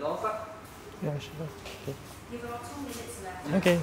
the door, sir. Yeah, sure. Okay. You've got two minutes left. Okay.